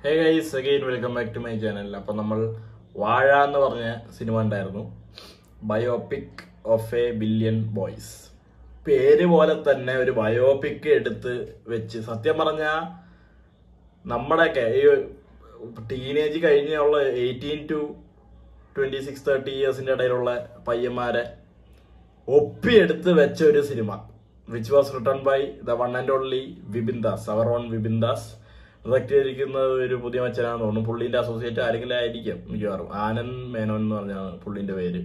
Hey guys again welcome back to my channel അപ്പം നമ്മൾ വാഴ എന്ന് പറഞ്ഞ സിനിമ ഉണ്ടായിരുന്നു biopic of a billion boys പേര് പോലെ തന്നെ ഒരു ബയോപിക് എടുത്ത് വെച്ച് സത്യം പറഞ്ഞാൽ നമ്മുടെയൊക്കെ ഈ ടീനേജ് കഴിഞ്ഞുള്ള eighteen to twenty six thirty ഇയേഴ്സിന്റെ ഇടയിലുള്ള പയ്യന്മാരെ ഒപ്പിയെടുത്ത് വെച്ച ഒരു cinema which was written by the one and only Vipin Das our own Vipin Das direct ചെയ്തിരിക്കുന്ന ഒരു പുതിയ മച്ചനാണെന്ന് തോന്നുന്നു. പുള്ളിന്റെ അസോസിയേറ്റ് ആരെങ്കിലും ആയിരിക്കും മിക്കവാറും. ആനന്ദ് മേനോൻ എന്ന് പറഞ്ഞാണ് പുള്ളിന്റെ പേര്.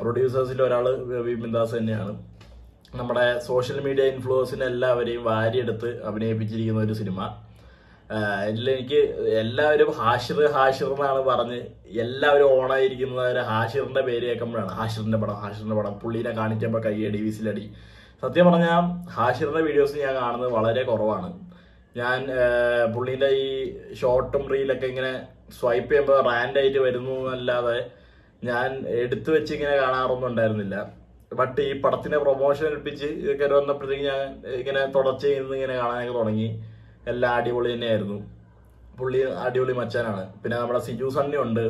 പ്രൊഡ്യൂസേഴ്സിൽ ഒരാൾ വിപിൻ തന്നെയാണ്. നമ്മുടെ സോഷ്യൽ മീഡിയ ഇൻഫ്ലുവൻസിനെ എല്ലാവരെയും വാരിയെടുത്ത് അഭിനയിപ്പിച്ചിരിക്കുന്ന ഒരു സിനിമ. എനിക്ക് എല്ലാവരും ഹാഷിർ ഹാഷിർ എന്നാണ് പറഞ്ഞ് എല്ലാവരും ഓണായിരിക്കുന്നത് ഹാഷിറിന്റെ പേര് കേൾക്കുമ്പോഴാണ്. ഹാഷിറിന്റെ പടം ഹാഷിറിന്റെ പടം. പുള്ളീനെ കാണിക്കുമ്പോൾ കൈയടി വിസിലടി. സത്യം പറഞ്ഞാൽ ഹാഷിറിന്റെ വീഡിയോസ് ഞാൻ കാണുന്നത് വളരെ കുറവാണ്. ഞാൻ പുള്ളീന്റെ ഈ ഷോർട്ടും റീലൊക്കെ ഇങ്ങനെ സ്വൈപ്പ് ചെയ്യുമ്പോൾ റാൻഡായിട്ട് വരുന്നു എന്നല്ലാതെ ഞാൻ എടുത്തു വെച്ച് ഇങ്ങനെ കാണാറൊന്നും ഉണ്ടായിരുന്നില്ല. ബട്ട് ഈ പടത്തിന്റെ പ്രൊമോഷൻ ഏൽപ്പിച്ച് ഇതൊക്കെ വന്നപ്പോഴത്തേക്ക് ഞാൻ ഇങ്ങനെ തുടർച്ചയിൽ ഇങ്ങനെ കാണാനൊക്കെ തുടങ്ങി. എല്ലാം അടിപൊളി തന്നെയായിരുന്നു. പുള്ളി അടിപൊളി മച്ചാനാണ്. പിന്നെ നമ്മുടെ സിജു സണ്ണി ഉണ്ട്.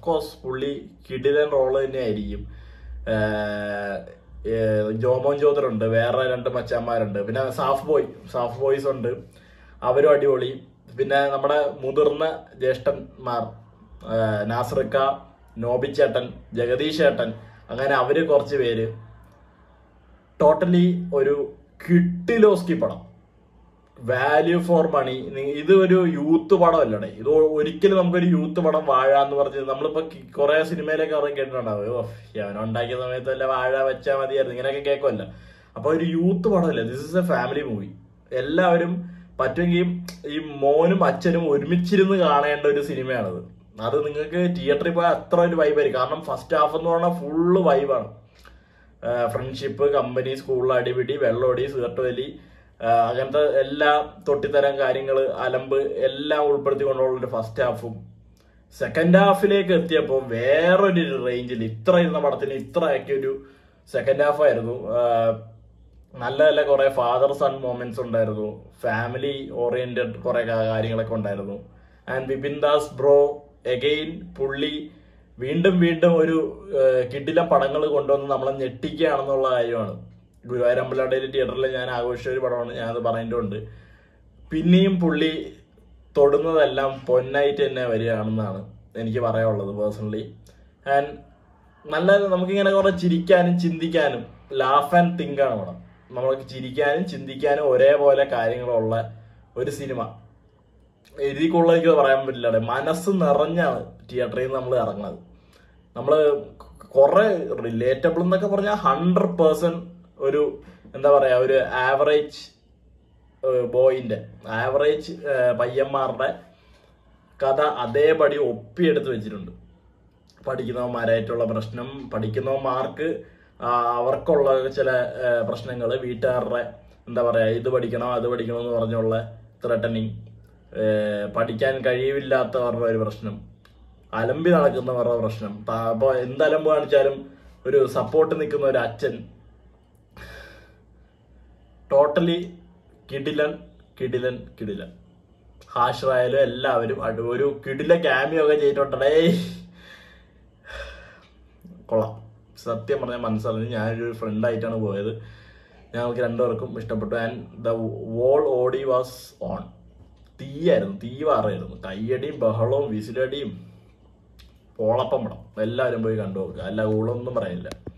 കോഴ്സ് പുള്ളി കിടിലൻ റോൾ തന്നെയായിരിക്കും. ജോമോൻ ജോതറുണ്ട് വേറെ രണ്ട് മച്ചാന്മാരുണ്ട്. പിന്നെ സാഫ് ബോയ്. സാഫ് ബോയ്സ് ഉണ്ട്. അവരും അടിപൊളി. പിന്നെ നമ്മുടെ മുതിർന്ന ജ്യേഷ്ഠന്മാർ ആഹ് നാസറിക്ക നോബിച്ചേട്ടൻ ജഗദീഷ് ചേട്ടൻ അങ്ങനെ അവർ കുറച്ച് പേര്. ടോട്ടലി ഒരു കിട്ടിലോസ്കി പടം. വാല്യൂ ഫോർ മണി ഇത് ഒരു യൂത്ത് പടം അല്ലടേ ഇത് ഒരിക്കലും നമുക്കൊരു യൂത്ത് പടം വാഴ എന്ന് പറഞ്ഞ് നമ്മളിപ്പോ കുറെ സിനിമയിലൊക്കെ കുറെ കേട്ടിട്ടുണ്ടാവും. അവൻ ഉണ്ടാക്കിയ സമയത്ത് വല്ല വാഴ വെച്ചാൽ മതിയായിരുന്നു. ഇങ്ങനെയൊക്കെ കേൾക്കുമല്ല അപ്പൊ ഒരു youth പടമല്ല? This is a family movie എല്ലാവരും പറ്റുമെങ്കിൽ ഈ മോനും അച്ഛനും ഒരുമിച്ചിരുന്ന് കാണേണ്ട ഒരു സിനിമയാണത്. അത് നിങ്ങൾക്ക് തിയേറ്ററിൽ പോയാൽ അത്ര ഒരു വൈബായിരിക്കും കാരണം ഫസ്റ്റ് ഹാഫ് എന്ന് പറഞ്ഞാൽ ഫുള്ള് വൈബാണ് ഫ്രണ്ട്ഷിപ്പ് കമ്പനി സ്കൂളിൽ അടിപിടി വെള്ളോടി സീർട്ടുവലി വലി അങ്ങനത്തെ എല്ലാ തൊട്ടിത്തരം കാര്യങ്ങൾ അലമ്പ് എല്ലാം ഉൾപ്പെടുത്തിക്കൊണ്ടുള്ളൊരു ഫസ്റ്റ് ഹാഫും സെക്കൻഡ് ഹാഫിലേക്ക് എത്തിയപ്പോൾ വേറൊരു റേഞ്ചിൽ ഇത്ര ഇരുന്ന പടത്തിന് ഇത്ര ഒരു സെക്കൻഡ് ഹാഫ് ആയിരുന്നു. ആ, നല്ല നല്ല കുറെ ഫാദർ സൺ മൊമെന്റ്സ് ഉണ്ടായിരുന്നു. ഫാമിലി ഓറിയന്റഡ് കുറെ കാര്യങ്ങളൊക്കെ ഉണ്ടായിരുന്നു. And Bipin Das bro again പുള്ളി വീണ്ടും വീണ്ടും ഒരു കിഡില പടങ്ങൾ കൊണ്ടുവന്ന് നമ്മളെ ഞെട്ടിക്കുകയാണെന്നുള്ള കാര്യമാണ്. ഗുരുവായൂർ അമ്പലടയിൽ തിയേറ്ററിൽ ഞാൻ ആഘോഷിച്ച ഒരു പടമാണ് ഞാനത് പറഞ്ഞിട്ടുണ്ട്. പിന്നെയും പുള്ളി തൊടുന്നതെല്ലാം പൊന്നായിട്ട് തന്നെ വരികയാണെന്നാണ് എനിക്ക് പറയാനുള്ളത് പേഴ്സണലി ആൻഡ് നല്ല നമുക്കിങ്ങനെ കുറേ ചിരിക്കാനും ചിന്തിക്കാനും ലാഫ് ആൻഡ് തിങ്കാണ് പടം. നമ്മൾക്ക് ചിരിക്കാനും ചിന്തിക്കാനും ഒരേപോലെ കാര്യങ്ങളുള്ള ഒരു സിനിമ. എഴുതിക്കുള്ള എനിക്ക് പറയാൻ പറ്റില്ല മനസ്സ് നിറഞ്ഞാണ് തിയേറ്ററിൽ നിന്ന് നമ്മൾ ഇറങ്ങുന്നത് നമ്മൾ കുറെ റിലേറ്റബിൾ എന്നൊക്കെ പറഞ്ഞാൽ ഹൺഡ്രഡ് പേഴ്സന്റ് ഒരു എന്താ പറയുക ഒരു ആവറേജ് ബോയിന്റെ ആവറേജ് പയ്യന്മാരുടെ കഥ അതേപടി ഒപ്പിയെടുത്ത് വെച്ചിട്ടുണ്ട്. പഠിക്കുന്നവന്മാരായിട്ടുള്ള പ്രശ്നം പഠിക്കുന്നവന്മാർക്ക് അവർക്കുള്ള ചില പ്രശ്നങ്ങൾ വീട്ടുകാരുടെ എന്താ പറയുക ഇത് പഠിക്കണം അത് പഠിക്കണം എന്ന് പറഞ്ഞുള്ള ത്രട്ടനിങ് പഠിക്കാൻ കഴിവില്ലാത്തവരുടെ ഒരു പ്രശ്നം അലമ്പി നടക്കുന്നവരുടെ പ്രശ്നം അപ്പോൾ അപ്പൊ എന്ത് അലമ്പ് കാണിച്ചാലും ഒരു സപ്പോർട്ട് നിൽക്കുന്ന ഒരു അച്ഛൻ. ടോട്ടലി കിടിലൻ കിടിലൻ കിടിലൻ. ഹാഷറായാലും എല്ലാവരും ഒരു കിടില ക്യാമിയൊക്കെ ചെയ്തിട്ടുണ്ടേ കൊള്ളാം. സത്യം പറഞ്ഞാൽ മനസ്സിലായി ഞാനൊരു ഫ്രണ്ടായിട്ടാണ് പോയത്. ഞങ്ങൾക്ക് രണ്ടുപേർക്കും ഇഷ്ടപ്പെട്ടു. And the whole audi was on തീയായിരുന്നു. തീ വാറായിരുന്നു. കയ്യടിയും ബഹളവും വിസിലടിയും പോളപ്പം പടം. എല്ലാവരും പോയി കണ്ടു നോക്കുക. അല്ല ഊളൊന്നും പറയില്ല.